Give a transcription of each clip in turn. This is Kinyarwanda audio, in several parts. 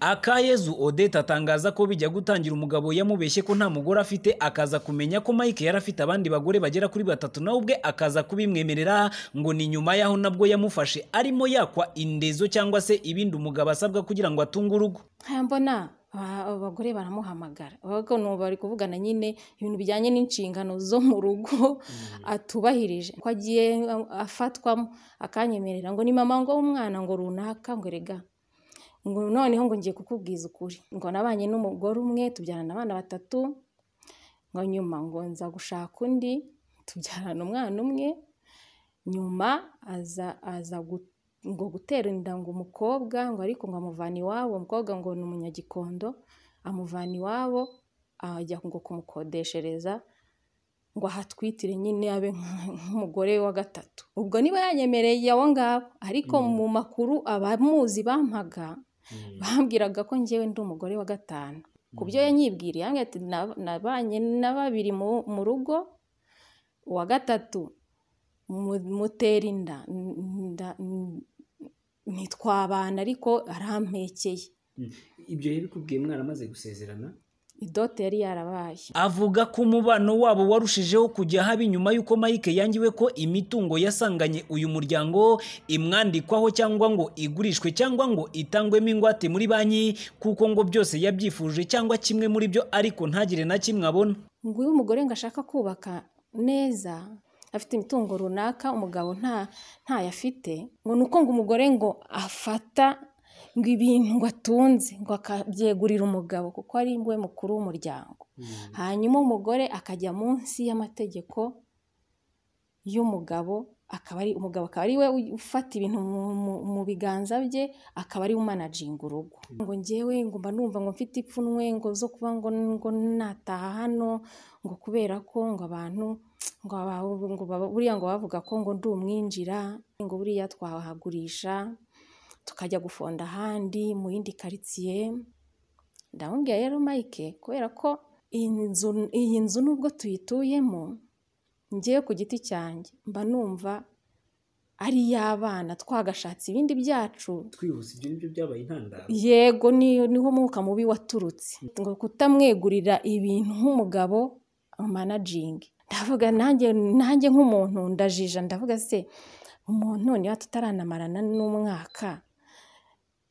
akayezu odette atangaza ko bijya gutangira umugabo yamubeshye ko nta mugore afite akaza kumenya ko mike yari afite abandi bagore bagera kuri batatu nawe ubwe akaza kubimwemerera ngo ni nyuma yaho nabwo yamufashe arimo yakwa indezo cyangwa se ibindi umugabo asabwa kugira ngo atunge urugo. Mbona aba- abagore baramuhamagara. Bari kuvugana nyine ibintu bijyanye n'inshingano zo mu rugo atubahirije. Ko agiye afatwamo akanyemerera ngo ni mama ngo w'umwana ngo runaka ngo rega ngo noneho ngo ngiye kukubwiza ukuri. Ngo nabanye n'umugore umwe tubyarana abana batatu ngo nyuma ngo nza gushaka undi tubyarana umwana umwe nyuma aza aza ngo gutera inda ngo umukobwa ngo ariko ngo amuvana iwabo umukobwa ngo ni umunyagikondo amuvana iwabo ajya ngo kumukodeshereza ngo ahatwitire nyine abe nk- nk'umugore wa gatatu. Ubwo niba yanyemereye abo ngabo ariko mu makuru abamuzi bampaga bambwiraga ko njyewe ndi umugore wa gatanu. Ku byo yanyibwiriye yambwira ati "Na- nabanye na babiri mu rugo uwa gatatu mu- mutera inda. Nda- ntitwabana ariko arampekeye. Ibyo yabikubwiye mwana amaze gusezerana? Idote yari yarabaye. Avuga ko umubano wabo warushijeho kujya haba nyuma y'uko Mike yangiwe ko imitungo yasanganye uyu muryango imwandikwaho cyangwa ngo igurishwe cyangwa ngo itangwemo ingwate muri banki kuko ngo byose yabyifuje cyangwa kimwe muri byo ariko ntagire na kimwe abona. Ngo iyo umugore ngo ashaka kubaka neza afite imitungo runaka umugabo nta ntayo afite ngo ni uko ngo umugore ngo afata ngo ibintu ngo atunze ngo akabyegurira umugabo kuko ari we mukuru w'umuryango. Hanyuma umugore akajya munsi y'amategeko y'umugabo akaba ari umugabo akaba ari we ufata ibintu mu- biganza bye akaba ari we umanaginga urugo. Ngo njyewe ngo mba numva ngo mfite ipfunwe ngo zo kuba ngo ngo nataha hano ngo kubera ko ngo abantu ngo buriya ngo bavuga ko ngo ndi umwinjira ngo buriya twahagurisha. Tukajya gufonda ahandi mu yindi karitsiye. Ndamubwira rero Mike kubera ko iyi nzu nubwo tuyituyemo ngewe ku giti cyanjye mba numva ari iy'abana twagashatse ibindi byacu. Twihuse ibyo ni byo byabaye intandaro. Yego ni- ni ho umwuka mubi waturutse. Ngo kutamwegurira ibintu nk'umugabo manajingi ndavuga nanjye nanjye nk'umuntu ndajija ndavuga se umuntu niba tutaranamarana n'umwaka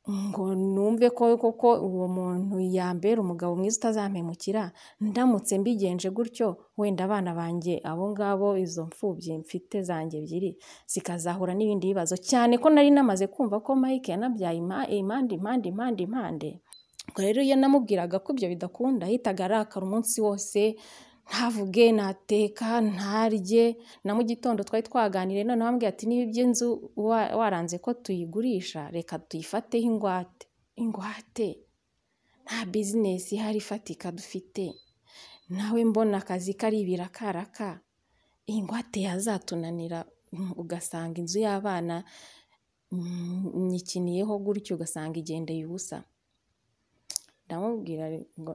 ngo numve ko koko uwo muntu yambera umugabo mwiza utazampemukira ndamutse mbigenje gutyo wenda abana banjye abo ngabo izo mfubyi mfite zanjye ebyiri zikazahura n'ibindi bibazo. Cyane ko nari namaze kumva ko Mike yanabyaye impande impande impande impande ubwo rero iyo namubwiraga ko ibyo bidakunda yahitaga arakara umunsi wose ntavuge nateka ntarye. Na mu gitondo twari twaganiriye noneho ambwira ati niba iby'inzu wa- waranze ko tuyigurisha reka tuyifateho ingwate. Ingwate? Nta bizinesi ihari ifatika dufite. Nawe mbona akazi kari ibirakaraka iyi ngwate yazatunanira mm, ugasanga inzu y'abana mm, nyikiniyeho gutyo ugasanga igendeye ubusa. Ndamubwira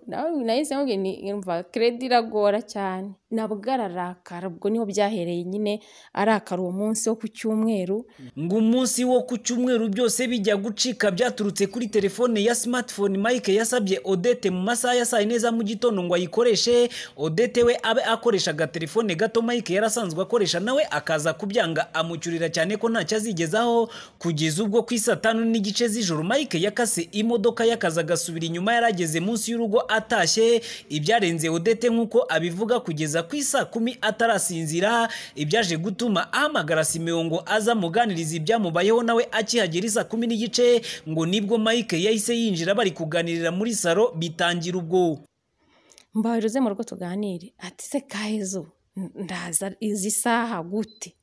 nawe nahise mubwira kredi iragora cyane. Nabwo ararakara ubwo ni ho byahereye nyine arakara uwo munsi wo ku cyumweru. Ngo umunsi wo ku cyumweru byose bijya gucika byaturutse kuri telefone ya smartphone Mike yasabye Odette mu masaha ya saa yine za mu gitondo ngo ayikoreshe. Odette we abe akoresha agatelefone gato Mike yari asanzwe akoresha nawe akaza kubyanga amucyurira cyane ko ntacyo azigezaho kugeza ubwo ku isaa tanu n'igice z'ijoro Mike yakase imodoka y'akazi agasubira inyuma yari ageze munsi y'urugo atashye. Ibyarenze Odette nk'uko abivuga kugeza ku isaa kumi atarasinzira ibyaje gutuma ahamagara Simeon ngo aza amuganiriza ibyamubayeho nawe akihagera isaa kumi n'igice ngo ni bwo Mike yahise yinjira bari kuganirira muri salo bitangira ubwo. Mbaheruze mu rugo tuganire. Ati se kahezo ndaza izi saha gute?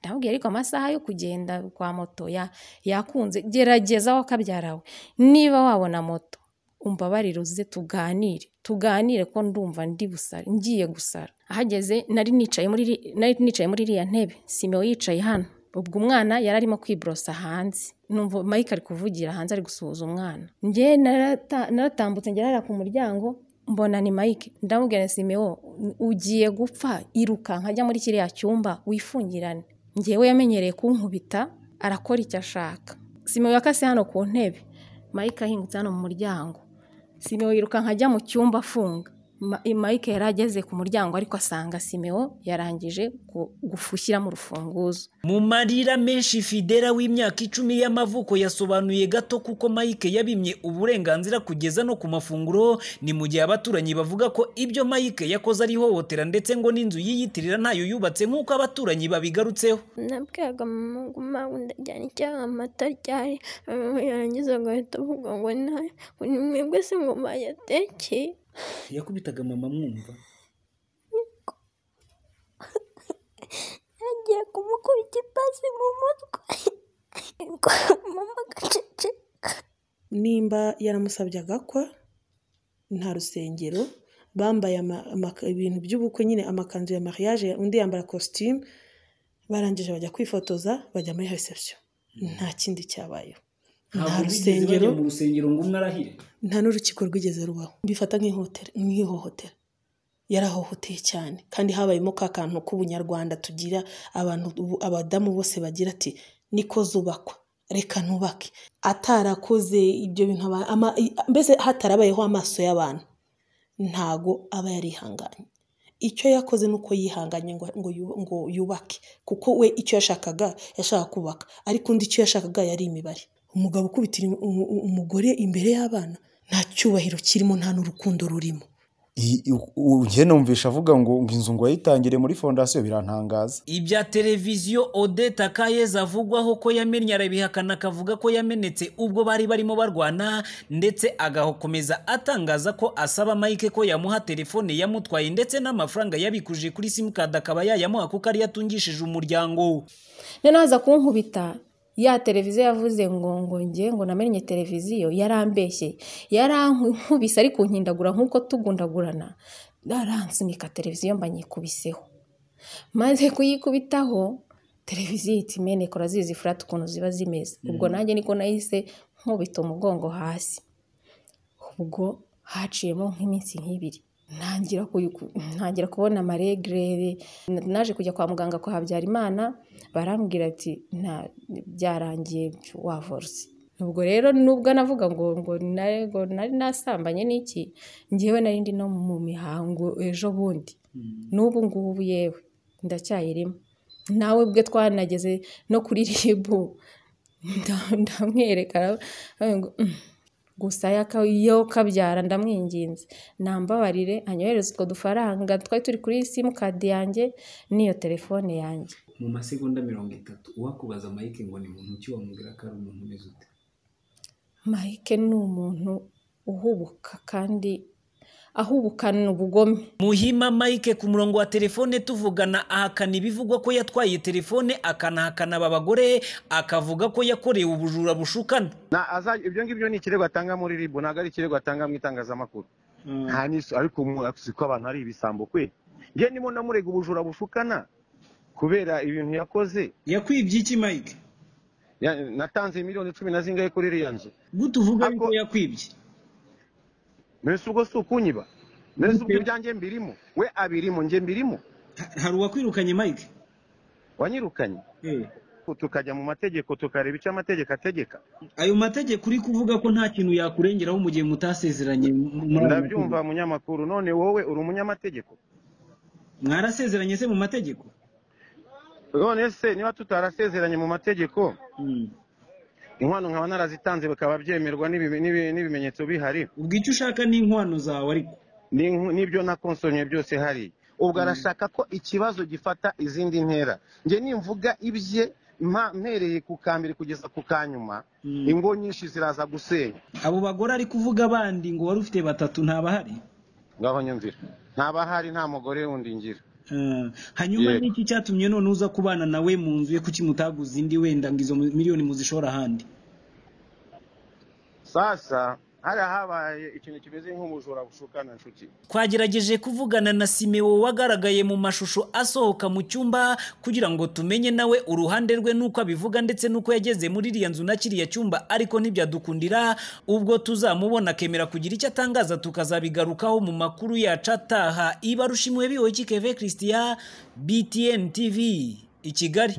Ndamubwira ariko amasaha yo kugenda kwa moto ya yakunze. Gerageza aho kabyarawe niba wabona moto umbabarire uze tuganire. Tuganire ko ndumva ndi busare ngiye gusara. Ahageze nari nicaye muri nari nicaye muri iriya ntebe. Simewo yicaye hano. Ubwo umwana yari arimo kwiborosa hanze. Numva Mike ari kuvugira hanze ari gusuhuza umwana. Njye narata- naratambutse ngera hariya ku muryango mbona ni Mike. Ndamubwira Simewo ugiye gupfa? Iruka nkajya muri kiriya cyumba wifungirane. Njyewe yamenyereye kunkubita arakora icyo ashaka. Simewo yakase hano ku ntebe. Mike ahingutse hano mu muryango. Simewo yirukanka ajya mu cyumba afunga. Mike yari ageze ku muryango ariko asanga simewo yarangije gu- gufushyira mu rufunguzo. Mu marira menshi fidela w'imyaka icumi y'amavuko yasobanuye gato kuko mike yabimye uburenganzira kugeza no ku mafunguro ni mu gihe abaturanyi bavuga ko ibyo mike yakoze ari ihohotera ndetse ngo n'inzu yiyitirira ntayo yubatse nk'uko abaturanyi babigarutseho. Nabwiraga mama ngo mpamvu ndajyana icyaha amata ryari? Mama yarangiza agahita avuga ngo ni mwebwe se ngo bayatekeye yakubitaga mama mwumva. Yagiye kumukubita ipasi mu mutwe. Mama agaceceka nimba yaramusabye agakwa nta rusengero. Bambaye ibintu by'ubukwe nyine amakanzu ya mariage undi yambara costume. Barangije bajya kwifotoza bajya muri reception. Nta kindi cyabayeho. Nta rusengero. mu rusengero ngo umwe arahire nta n'urukiko rwigeze rubaho. Mbifata nk'ihohotera yarahohoteye cyane. Kandi habayemo ka kantu k'ubunyarwanda tugira abantu abadamu bose bagira ati niko zubakwa. Reka ntubake. Atarakoze ibyo bintu mbese hatarabayeho amaso y'abantu. Ntago aba yarihanganye. Icyo yakoze ni uko yihanganye ngo yubake. Kuko we icyo yashakaga yashaka kubaka. Ariko undi icyo yashakaga yari imibare. Umugabo ukubitira umu- umu- umugore imbere y'abana nta cyubahiro kirimo nta n'urukundo rurimo. Njye numvisha avuga ngo ngo inzu ngo yayitangire muri fondasiyo birantangaza. Ibya televiziyo odeta kayeza avugwaho ko yamennye arabihakana akavuga ko yamenetse ubwo bari barimo barwana ndetse agakomeza atangaza ko asaba mike ko yamuha telefone yamutwaye ndetse n'amafaranga yabikuje kuri simukadi akaba yayamuha kuko ariyo atungishije umuryango. Noneho aza kunkubita ya televiziyo yavuze ngo ngo njye ngo namenye televiziyo yarambeshye. Yarankubise ari kunkindagura nk'uko tugundagurana. Aransunika televiziyo mba nyikubiseho. Maze kuyikubitaho televiziyo ihita imeneka urazizi furati ukuntu ziba zimeze. Ubwo nanjye niko nahise nkubita umugongo hasi. Ubwo haciyemo nk'iminsi nk'ibiri. Ntangira kubona amaregere naje kujya kwa muganga kwa habyarimana barambwira ati nta byarangiye wavoruse ubwo rero nubwo navuga ngo ngo nari ngo nari nasambanye n'iki ngewe nari ndi no mu mihango ejo bundi. N'ubu ngubu yewe ndacyayirimo. Nawe bwe twanageze no kuri ribu nda- ndamwereka ngo, "Mm, gusa yo kabyara ndamwinginze. Nambabarire anyohereze utwo dufaranga twari turi kuri simukadi yanjye n'iyo telefone yanjye. Mu masegonda mirongo itatu uwakubaza mike ngo ni muntu ki wamubwira ko ari umuntu umeze ute? Mike ni umuntu uhubuka kandi ahubukana ubugome muhima mike ku murongo wa telefone tuvugana ahakana ibivugwa ko yatwaye telefone akanahakana aba bagore akavuga ko yakorewe ubujura bushukana. Ibyo ngibyo ni ikirego atanga muri ribu ntabwo ari ikirego atanga mu itangazamakuru. Nta n'iso ariko uzi ko abantu ari ibisambo kwe. Njye ndimo namurega ubujura bushukana kubera ibintu yakoze. Yakwibye iki mike? Natanze miliyoni cumi na zingahe kuri iriya nzu. Gute uvuga yuko yakwibye. Mbese ubwo si ukunyiba mbese ubwo ibyanjye mbirimo we abirimo njye mbirimo Ha- hari uwakwirukanye mike? Wanyirukanye. Eh. tukajya mu mategeko tukareba icyo amategeko ategeka. Ayo mategeko uri kuvuga ko nta kintu yakurengeraho mu gihe mutasezeranye ndabyumva munyamakuru none wowe uri umunyamategeko. Mwarasezeranye se mu mategeko? None se niba tutarasezeranye mu mategeko? Mm. Inkwano nkaba narazitanze bikaba byemerwa n'ibi- n'ibi- n'ibimenyetso bihari. Ubwo icyo ushaka ni inkwano zawe ariko? N'ibyo nakonsomye byose hari. Ubwo arashaka ko ikibazo gifata izindi ntera. Njye nimvuga ibye mpereye ku ka mbere kugeza ku ka nyuma. Mm. ingo nyinshi ziraza gusenya. Abo bagore ari kuvuga abandi ngo wari ufite batatu ntabahari? Ngaho nyumvira. Ntabahari nta mugore wundi ngira. Hanyuma Yego. niki cyatumye none uza kubana nawe mu nzu ye kuki mutaguze indi wenda ngo izo miliyoni muzishora ahandi sasa hariya habaye ikintu kimeze nk'umujura bushukana nshuti twagerageje kuvugana na simewo wagaragaye mu mashusho asohoka mu cyumba kugira ngo tumenye nawe uruhande rwe n'uko abivuga ndetse n'uko yageze muri iriya nzu na kiriya cyumba ariko ntibyadukundira ubwo tuzamubona akemera kugira icyo atangaza tukazabigarukaho mu makuru yacu ataha ibarushimwe bihoye kikeve christian btn tv i kigali.